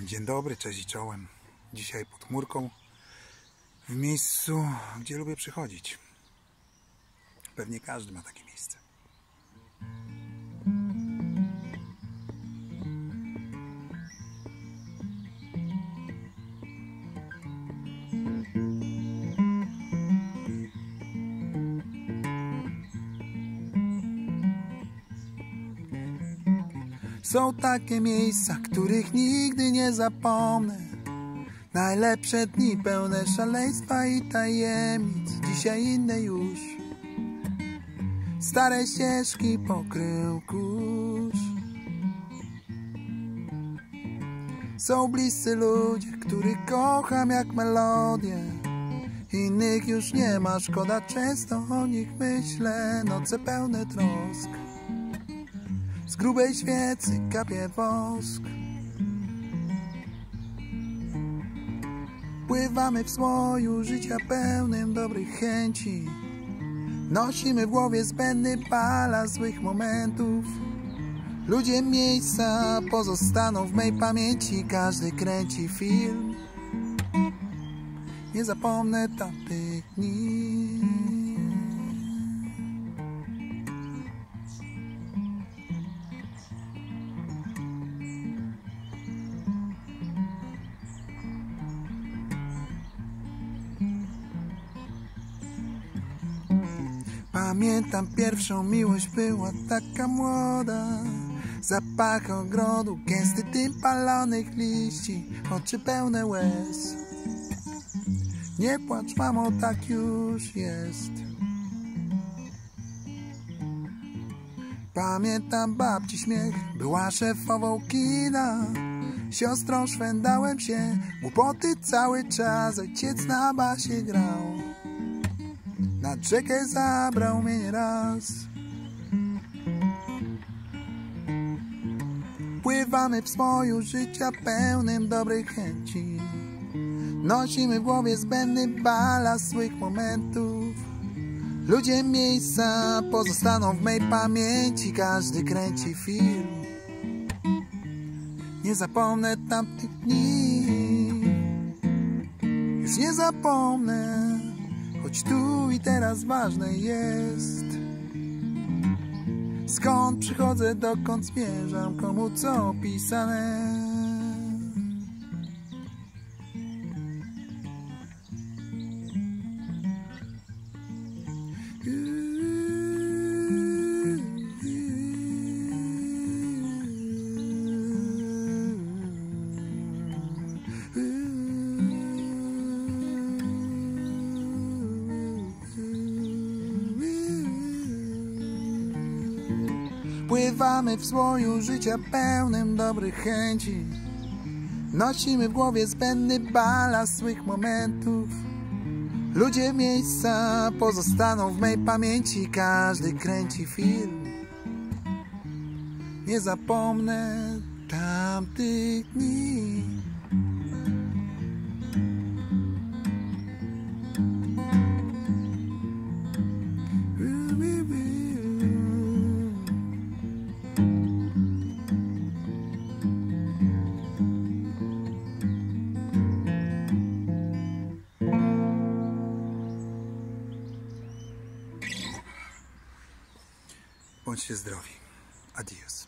Dzień dobry, cześć i czołem. Dzisiaj pod chmurką, w miejscu, gdzie lubię przychodzić. Pewnie każdy ma takie miejsce. Są takie miejsca, których nigdy nie zapomnę. Najlepsze dni pełne szaleństwa i tajemnic, dzisiaj inne już. Stare ścieżki pokrył kurz. Są bliscy ludzie, których kocham jak melodię. Innych już nie ma, szkoda często o nich myślę, noce pełne trosk. Grubej świecy kapie wosk. Pływamy w słoju życia pełnym dobrych chęci. Nosimy w głowie zbędny balast złych momentów. Ludzie miejsca pozostaną w mej pamięci. Każdy kręci film. Nie zapomnę tamtych dni Pamiętam pierwszą miłość była taka młoda. Zapach ogrodu, gęsty dym palonych liści Oczy pełne łez. Nie płacz mamo, tak już jest. Pamiętam babci śmiech, była szefową kina. Siostrą szwendałem się, głupoty cały czas Ojciec na basie grał nad rzekę zabrał mnie raz. Pływamy w swoju życia pełnym dobrych chęci. Nosimy w głowie zbędny balast złych momentów. Ludzie miejsca pozostaną w mej pamięci, każdy kręci film. Nie zapomnę tamtych dni, już nie zapomnę. Tu i teraz ważne jest Skąd przychodzę, dokąd zmierzam Komu co pisane Pływamy w słoju życia pełnym dobrych chęci. Nosimy w głowie zbędny balast złych momentów. Ludzie miejsca pozostaną w mej pamięci. Każdy kręci film. Nie zapomnę tamtych dni Bądźcie zdrowi. Adios.